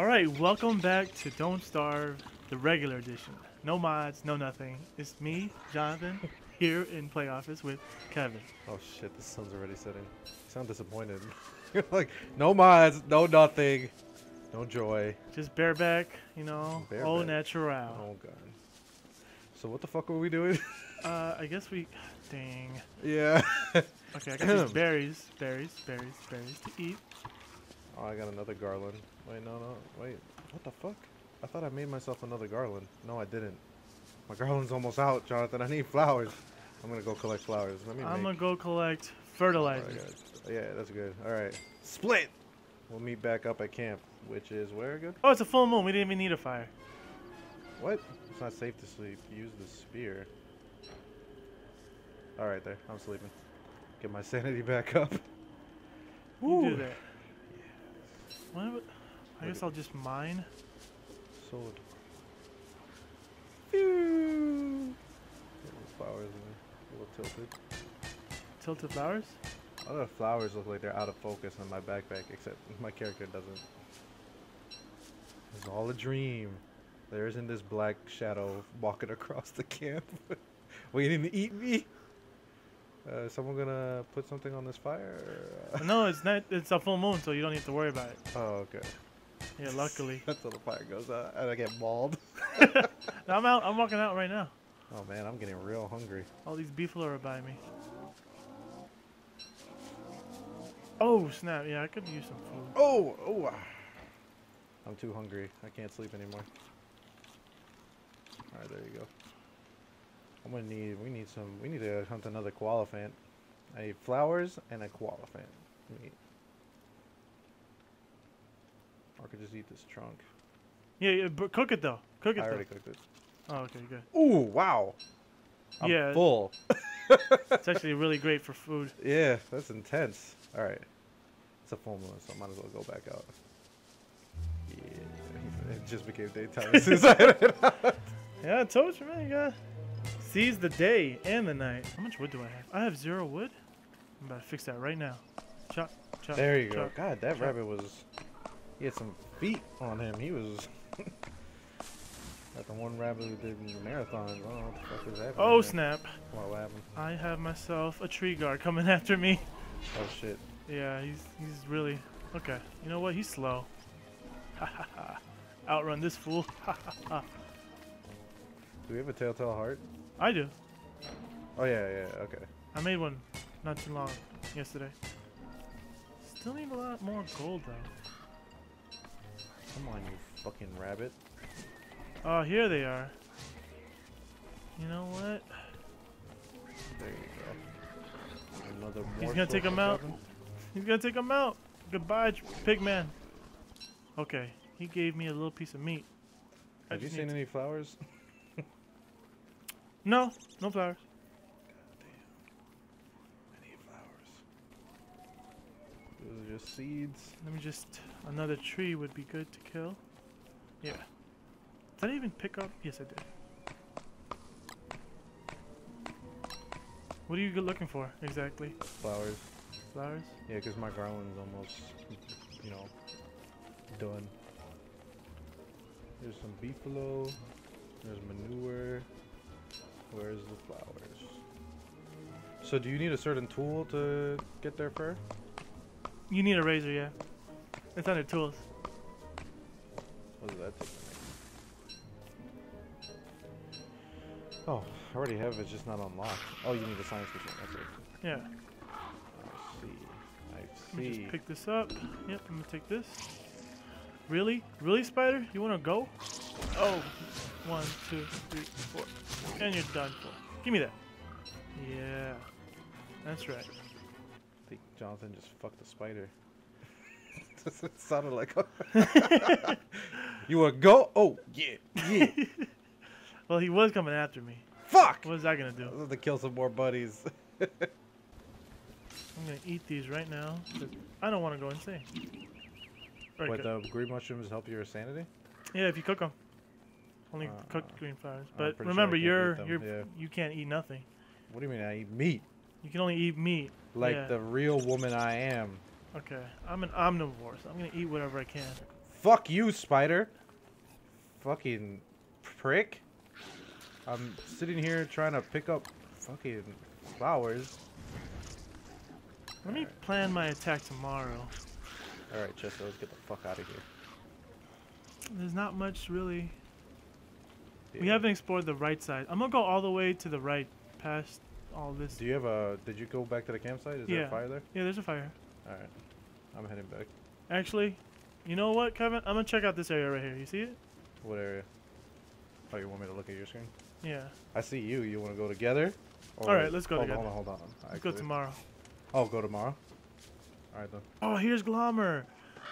All right, welcome back to Don't Starve, the regular edition. No mods, no nothing. It's me, Jonathan, here in Play Office with Kevin. Oh shit, the sun's already setting. You sound disappointed. You're like, no mods, no nothing, no joy. Just bareback, you know, Bareback. au natural. Oh god. So what the fuck were we doing? Uh, I guess we. Dang. yeah. Okay, I got these berries, berries, berries, berries to eat. Oh, I got another garland. Wait, no, no, wait. What the fuck? I thought I made myself another garland. No, I didn't. My garland's almost out, Jonathan. I need flowers. I'm gonna go collect flowers. Let me I'm make. gonna go collect fertilizer. got it. Yeah, that's good. All right. Split. We'll meet back up at camp, which is where again? Oh, it's a full moon. We didn't even need a fire. What? It's not safe to sleep. Use the spear. All right, there. I'm sleeping. Get my sanity back up. You Woo. do that. About- I guess I'll just mine. Sword. Phew. Flowers in there. A little tilted. Tilted flowers? All the flowers look like they're out of focus on my backpack, except my character doesn't. It's all a dream. There isn't this black shadow walking across the camp, waiting to eat me. Uh, is someone gonna put something on this fire? uh, no, it's not. It's a full moon, so you don't need to worry about it. Oh, okay. Yeah, luckily. Until the fire goes out and I get mauled. I'm out. I'm walking out right now. Oh man, I'm getting real hungry. All these beefalo are by me. Oh snap! Yeah, I could use some food. Oh, oh. ah. I'm too hungry. I can't sleep anymore. All right, there you go. I'm gonna need. We need some. We need to hunt another koalefant. I need flowers and a koalefant. Meat. Or I could just eat this trunk. Yeah, yeah but cook it though. Cook it I though. already cooked it. Oh, okay, good. Ooh, wow. I'm Yeah. full. It's actually really great for food. Yeah, that's intense. All right. It's a full moon, so I might as well go back out. Yeah, it just became daytime as soon as I had it out. Yeah, I told you, man. You got seize the day and the night. How much wood do I have? I have zero wood. I'm about to fix that right now. Chop, chop. There you go. God, that chop. rabbit was. He had some feet on him. He was. like the one rabbit who did the marathons. I what the fuck is happening. Oh snap! What, what happened? I have myself a tree guard coming after me. Oh shit. Yeah, he's he's really okay. You know what? He's slow. Ha ha ha! Outrun this fool. Ha ha ha! Do we have a telltale heart? I do. Oh yeah, yeah. Okay. I made one not too long yesterday. Still need a lot more gold though. Come on, you fucking rabbit. Oh, here they are. You know what? There you go. Another. He's gonna take him out. He's gonna take him out. Goodbye, pigman. Okay, he gave me a little piece of meat. Have you seen any flowers? No, no flowers. I need flowers. Those are just seeds. Let me just. Another tree would be good to kill. Yeah. Did I even pick up? Yes, I did. What are you looking for exactly? Flowers. Flowers? Yeah, because my garland's almost, you know, done. There's some beefalo. There's manure. Where's the flowers? So do you need a certain tool to get their fur? You need a razor, yeah. It's under tools. What does that take? Oh, I already have it, it's just not unlocked. Oh, you need a science machine. That's it. Yeah. I see. I see. Let me just pick this up. Yep, I'm gonna take this. Really? Really, Spider? You wanna go? Oh, one, two, three, four. And you're done for. Give me that. Yeah. That's right. I think Jonathan just fucked a spider. it sounded like a You wanna go? Oh, yeah, yeah. Well, he was coming after me. Fuck! What is that gonna do? I'm gonna kill some more buddies. I'm gonna eat these right now. I don't want to go insane. Right, the green mushrooms help your sanity? Yeah, if you cook them. Only Uh, cooked green flowers. But pretty sure remember, you're you're yeah. you can't eat nothing. What do you mean I eat meat? You can only eat meat. Like Yeah. the real woman I am. Okay, I'm an omnivore, so I'm gonna eat whatever I can. Fuck you, spider. Fucking prick. I'm sitting here trying to pick up fucking flowers. Let me plan my attack tomorrow. Alright, Chester, let's get the fuck out of here. There's not much really. We haven't explored the right side. I'm gonna go all the way to the right, past all this. Do you have a? Did you go back to the campsite? Is there a fire there? Yeah, there's a fire. All right, I'm heading back. Actually, you know what, Kevin? I'm gonna check out this area right here. You see it? What area? Oh, you want me to look at your screen? Yeah. I see you. You want to go together? All right, let's go hold together. On, hold on, hold on. Let's go tomorrow. Oh, go tomorrow. All right then. Oh, here's Glommer.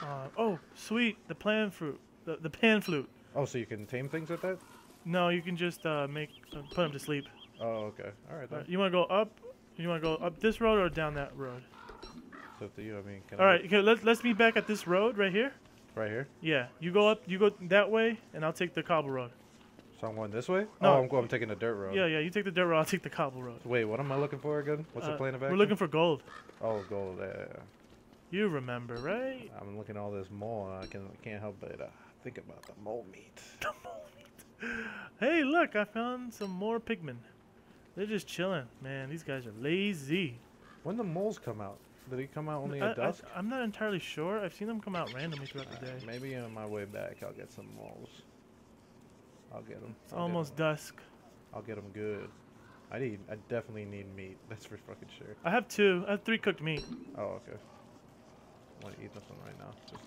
Uh, oh, sweet. The plan fruit. The, the pan flute. Oh, so you can tame things with that? No, you can just uh, make uh, put him to sleep. Oh, okay. All right then. You want to go up? You want to go up this road or down that road? It's up to you. I mean, can All I right. Okay, let's let's meet back at this road right here. right here. Yeah. You go up. You go that way, and I'll take the cobble road. So I'm going this way. No. Oh, I'm going. I'm taking the dirt road. Yeah, yeah. You take the dirt road. I'll take the cobble road. Wait, what am I looking for again? What's the Uh, plan of We're looking for gold. Oh, gold. Yeah, yeah. You remember, right? I'm looking at all this mole, and I can can't help but uh, think about the mole meat. Hey, look! I found some more pigmen. They're just chilling, man. These guys are lazy. When the moles come out? Did he come out only I, at dusk? I, am not entirely sure. I've seen them come out randomly throughout the day. Maybe on my way back I'll get some moles. I'll get them. It's almost dusk. I'll get them good. I need. I definitely need meat. That's for fucking sure. I have two. I have three cooked meat. Oh, okay. I want to eat this one right now. Just.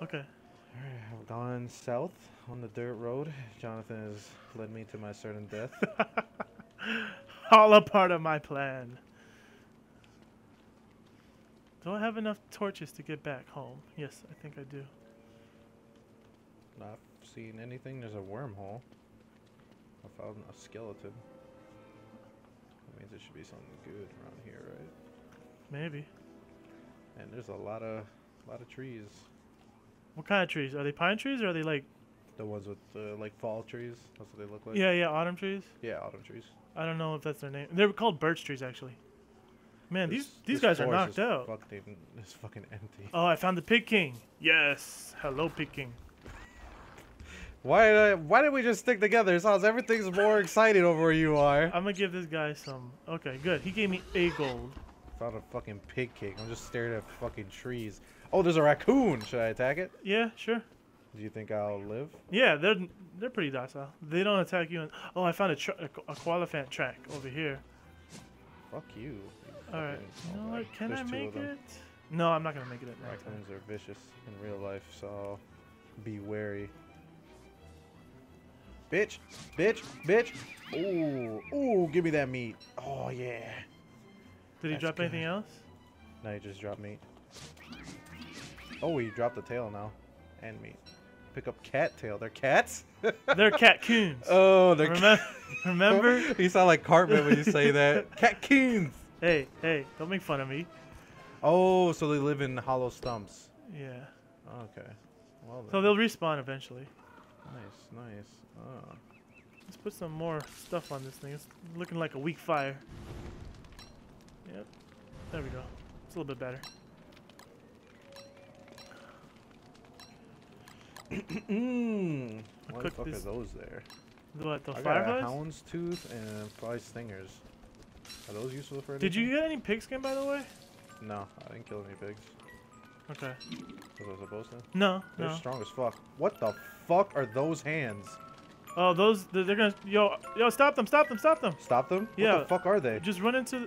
Okay. Alright, I've gone south on the dirt road. Jonathan has led me to my certain death. All a part of my plan. Do I have enough torches to get back home? Yes, I think I do. Not seeing anything. There's a wormhole. I found a skeleton. That means there should be something good around here, right? Maybe. And there's a lot of, lot of trees. What kind of trees? Are they pine trees or are they like? The ones with uh, like fall trees. That's what they look like. Yeah, yeah, autumn trees. Yeah, autumn trees. I don't know if that's their name. They're called birch trees, actually. Man, these This- these this guys are knocked out. Fucking, it's fucking empty. Oh, I found the pig king. Yes. Hello, pig king. Why? Did I, why did we just stick together? It sounds everything's more excited over where you are. I'm gonna give this guy some. Okay, good. He gave me a gold. Found a fucking pig cake. I'm just staring at fucking trees. Oh, there's a raccoon. Should I attack it? Yeah, sure. Do you think I'll live? Yeah, they're they're pretty docile. They don't attack you. Oh, I found a, tra- a, a koalefant track over here. Fuck you. All right. You know oh, what? Can I there's of make it? No, I'm not gonna make it at night. Raccoons are vicious in real life, so be wary. Bitch, bitch, bitch. Ooh, ooh, give me that meat. Oh yeah. Did he That's drop anything else? No, he just dropped meat. Oh, he dropped the tail now, and meat. Pick up cat tail. They're cats. They're catcoons. oh, they're. Remember? remember? you sound like Cartman when you say that. Catcoons. hey, hey! Don't make fun of me. Oh, so they live in hollow stumps. Yeah. Okay. Well then. So they'll respawn eventually. Nice, nice. Oh. Let's put some more stuff on this thing. It's looking like a weak fire. Yep. There we go. It's a little bit better. Mm. I Why the fuck this- are those there? What, the I got a fireflies? hound's tooth and five stingers. Are those useful for anything? Did you get any pigskin, by the way? No, I didn't kill any pigs. Okay. Was I supposed to? No, They're no. strong as fuck. What the fuck are those hands? Oh, those, they're, they're gonna, yo, yo, stop them, stop them, stop them. Stop them? Yeah. What the fuck are they? Just run into,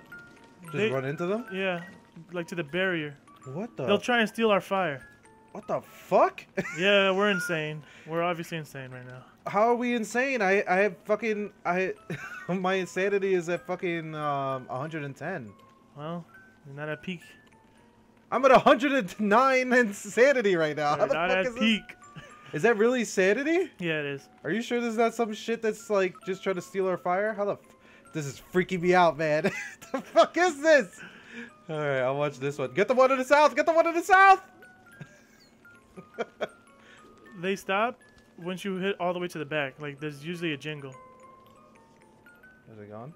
Just they- run into them? yeah, like to the barrier. What the? They'll try and steal our fire. What the fuck? Yeah, we're insane. We're obviously insane right now. How are we insane? I I have fucking I my insanity is at fucking um 110. Well, you're not at peak. I'm at 109 insanity right now. How You're the not fuck at is this? peak. Is that really sanity? Yeah, it is. Are you sure this is not some shit that's like just trying to steal our fire? How the f- This is freaking me out, man. the fuck is this? All right, I'll watch this one. Get the one to the south. Get the one to the south. They stop once you hit all the way to the back. Like, there's usually a jingle. Is it gone?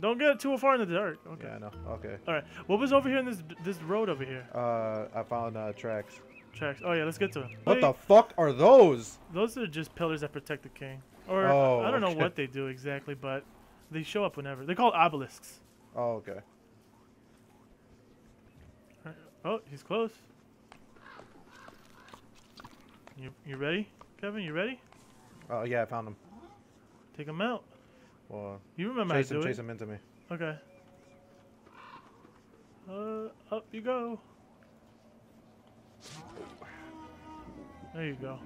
Don't get too far in the dark. Okay. Yeah, I know. Okay. All right. What was over here in this this road over here? Uh, I found uh, tracks. tracks. Oh yeah, let's get to them. What the fuck are those? Those are just pillars that protect the king. Or Oh, I don't know what they do exactly, but they show up whenever. They're called obelisks. Oh, okay. Alright. Oh, he's close. You you ready, Kevin? You ready? Oh, yeah, I found him. Take him out. Well, You remember chase how to him, do chase it? him into me. Okay. Uh, up you go. There you go.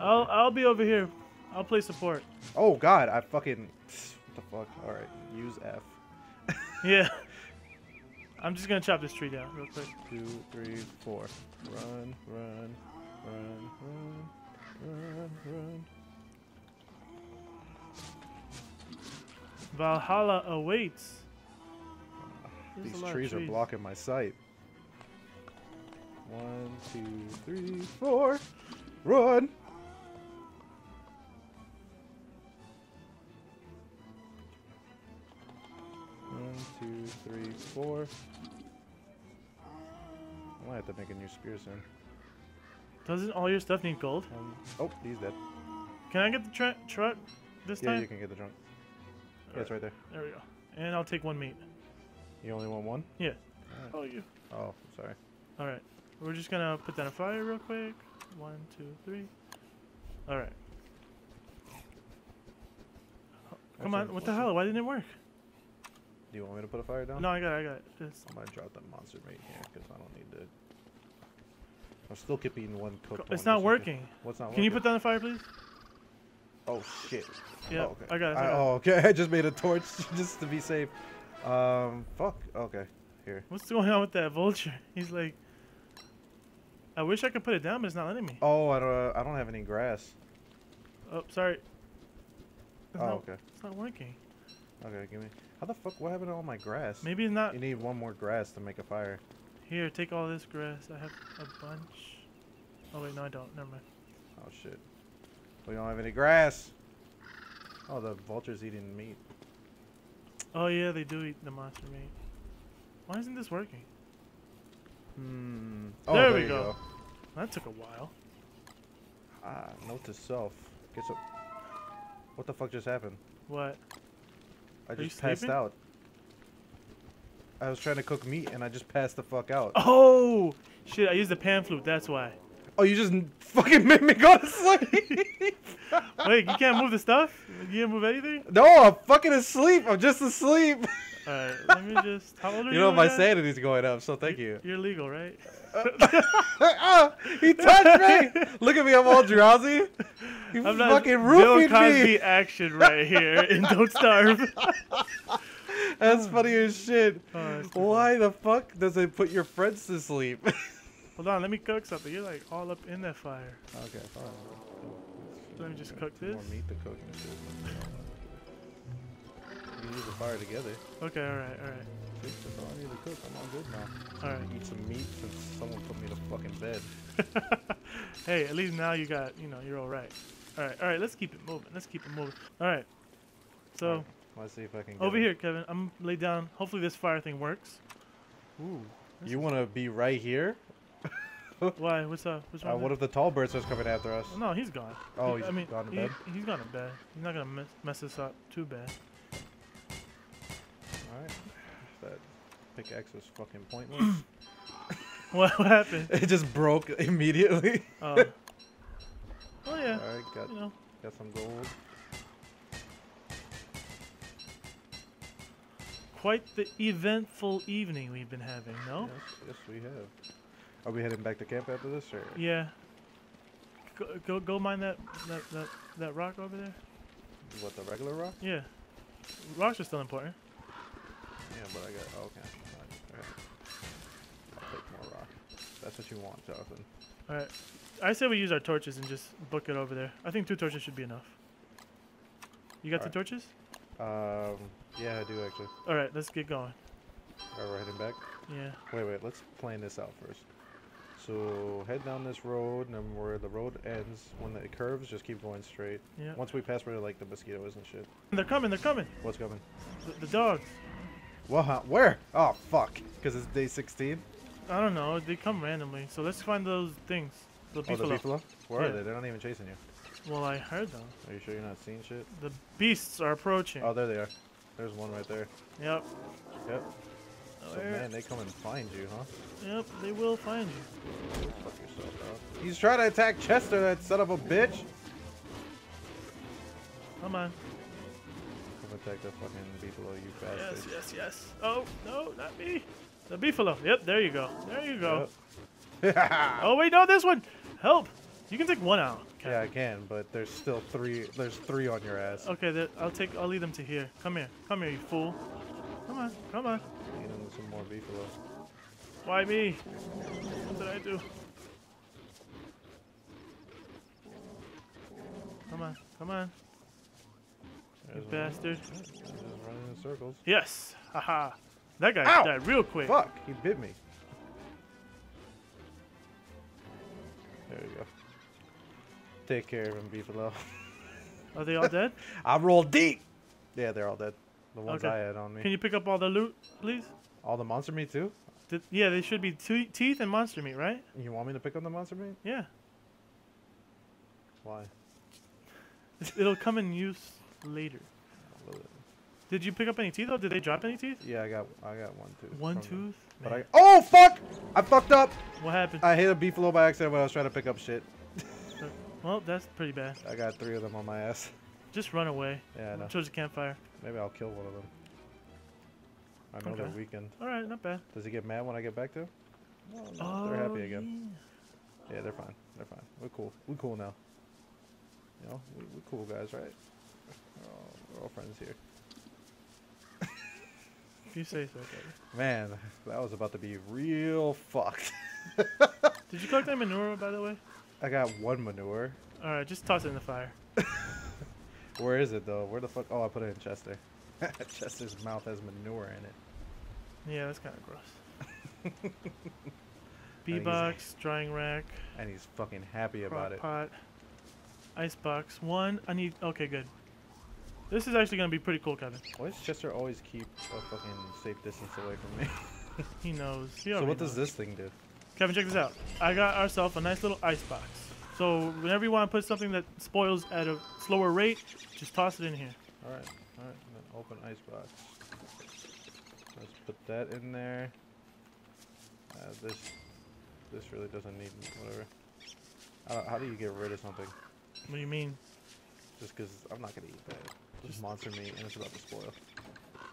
I'll I'll be over here. I'll play support. Oh, God, I fucking... What the fuck? Alright, use F. Yeah. I'm just gonna chop this tree down real quick. Two, three, four. Run, run, run, run, run, run. Valhalla awaits. There's These of trees are blocking my sight. One, two, three, four. Run! One, two, three, four. I might have to make a new spear soon. Doesn't all your stuff need gold? Um, oh, he's dead. Can I get the truck this Yeah, time? Yeah, you can get the trunk. Yeah, it's right there. There we go. And I'll take one meat. You only want one? Yeah. Alright. Oh, you. Oh, sorry. All right. We're just gonna put that on fire real quick. One, two, three. All right. Come on. What the hell? Why didn't it work? Do you want me to put a fire down? No, I got it. I got it. Just I'm gonna drop that monster meat here because I don't need to. I'm still keeping one cooked. it's one not working. What's not working? Can working? you put that on fire, please? Oh shit. Yeah. Oh, okay. I got it. I I- got it. oh okay. I just made a torch just to be safe. Um. Fuck. Okay. Here. What's going on with that vulture? He's like. I wish I could put it down, but it's not letting me. Oh, I don't. I don't have any grass. Oh, sorry. It's, Oh, not, okay. it's not working. Okay. Give me. How the fuck? What happened to all my grass? Maybe it's not. You need one more grass to make a fire. Here, take all this grass. I have a bunch. Oh wait, no, I don't. Never mind. Oh shit. We don't have any grass. Oh, the vulture's eating meat. Oh yeah, they do eat the monster meat. Why isn't this working? Hmm. Oh, There there, we go. go. That took a while. Ah, note to self. Get some. What the fuck just happened? What? I Are just passed sleeping? out. I was trying to cook meat and I just passed the fuck out. Oh shit! I used the pan flute. That's why. Oh, you just fucking made me go to sleep. Wait, you can't move the stuff? You can't move anything? no, I'm fucking asleep. I'm just asleep. All right, let me just. How old are you? You know my sanity's going up, so thank you. You're legal, right? ah, he touched me. Look at me, I'm all drowsy. You I'm not. fucking Bill roofied Cosby me. action right here, and don't starve. That's funny as shit. Oh, Why the fuck does it put your friends to sleep? Hold on, let me cook something. You're like all up in that fire. okay, fine. Let me just cook two More this. meat to cook. We use the fire together. Okay, all right, all right, That's all I need to cook. I'm all good now. all right. Eat some meat since someone put me to fucking bed. hey, at least now you got, you know, you're all right. All right, all right. Let's keep it moving. Let's keep it moving. All right. Let's see if I can. Get over him. here, Kevin, I'm gonna down. Hopefully this fire thing works. Ooh. You want to be right here? Why? What's up? What's Uh, what if the tall bird starts coming after us? no, he's gone. Oh, He- he's I mean, gone to he- bed? He's gone to bed. He's not gonna mess, mess us up too bad. Alright. That pickaxe is fucking pointless. What, what happened? it just broke immediately. Oh. oh yeah. Alright, got, You know. got some gold. Quite the eventful evening we've been having, no? Yes, yes, we have. Are we heading back to camp after this, or Yeah. Go, go, go mine that, that, that, that rock over there. what? The regular rock? Yeah. Rocks are still important. Yeah, but I got. Oh, okay. Alright. I'll take more rock. That's what you want, Jonathan. All right. I say we use our torches and just book it over there. I think two torches should be enough. You got Alright. the torches? Um. Yeah, I do actually. All right, let's get going. Alright, we're heading back. Yeah. Wait, wait. Let's plan this out first. So head down this road, and then where the road ends, when it curves, just keep going straight. Yeah. Once we pass where like the mosquitoes and shit. They're coming. They're coming. What's coming? The, the dogs. What? Where? Oh fuck! Because it's day 16. I don't know. They come randomly. So let's find those things. The Oh, the beefalo. beefalo? Where Yeah. are they? They're not even chasing you. Well, I heard them. Are you sure you're not seeing shit? The beasts are approaching. Oh, there they are. There's one right there. Yep. Yep. So Where- man, they come and find you, huh? Yep. They will find you. Fuck yourself, bro. He's trying to attack Chester, that son of a bitch. Come on. Come attack the fucking beefalo, you Yes, bastard. yes, yes. Oh no, not me. The beefalo. Yep. There you go. There you go. Yep. Oh wait, no, this one. Help. You can take one out. Yeah, I can, but there's still three. There's three on your ass. Okay, I'll take. I'll lead them to here. Come here. Come here, you fool. Come on. Come on. Him some more beefalo. Why me? What did I do? Come on. Come on. You There's one. bastard. Just running in circles. Yes. Haha. That guy Ow! died real quick. Fuck! He bit me. There we go. Take care of him, beefalo. Are they all dead? I rolled deep. Yeah, they're all dead. The ones Okay. I had on me. Can you pick up all the loot, please? All the monster meat too? Did, yeah, they should be te- teeth and monster meat, right? You want me to pick up the monster meat? Yeah. Why? It'll come in use later. I love it. Did you pick up any teeth though? Did they drop any teeth? Yeah, I got I got one tooth. One them. tooth? But I oh fuck! I fucked up. What happened? I hit a beefalo by accident when I was trying to pick up shit. Well, that's pretty bad. I got three of them on my ass. Just run away. Yeah, I know. Towards the campfire. Maybe I'll kill one of them. I know they're weakened. Alright, not bad. Does he get mad when I get back to him? No, no, they're oh, happy Oh, again. Yeah, they're fine. They're fine. We're cool. We're cool now. You know, we, we're cool guys, right? We're all, we're all friends here. If you say so. Man, that was about to be real fucked. Did you collect that manure, by the way? I got one manure. Alright, just toss it in the fire. Where is it though? Where the fuck? Oh, I put it in Chester. Chester's mouth has manure in it. Yeah, that's kind of gross. Bee box, drying rack, And he's fucking happy about it. pot, ice box. One, I need. Okay, good. This is actually gonna be pretty cool, Kevin. Why does Chester always keep a fucking safe distance away from me? He knows. He so what does this thing do? Kevin, check this out. I got ourselves a nice little ice box. So whenever you want to put something that spoils at a slower rate, just toss it in here. Alright, alright, and then open icebox. Let's put that in there. Uh, this this really doesn't need whatever. How, how do you get rid of something? What do you mean? Just because I'm not gonna eat that. Just- monster meat and it's about to spoil.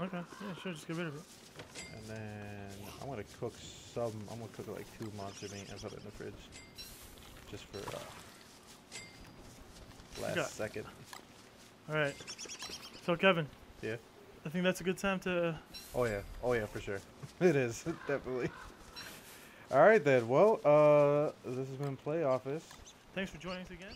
Okay, yeah, sure, just get rid of it. And then I'm gonna cook some. I'm gonna cook like two monster meat and put it in the fridge, just for uh, last got- second. All right. So Kevin. Yeah. I think that's a good time to. Oh yeah, oh yeah, for sure. it is definitely. All right then. Well, uh, this has been Play Office. Thanks for joining us again.